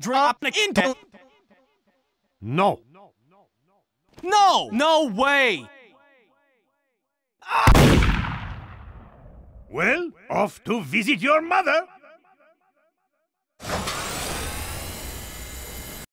drop into... No. No! No way! Well, off to visit your mother.